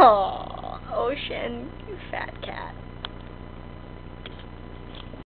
Oh, Ocean, you fat cat.